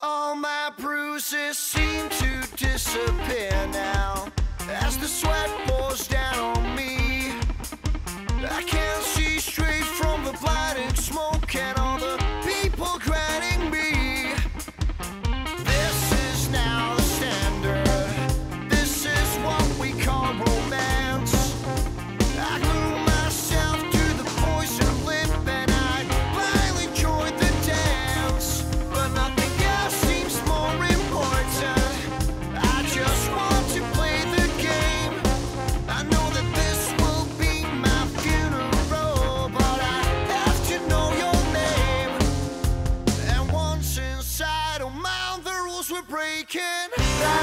All my bruises seem to disappear now were breaking.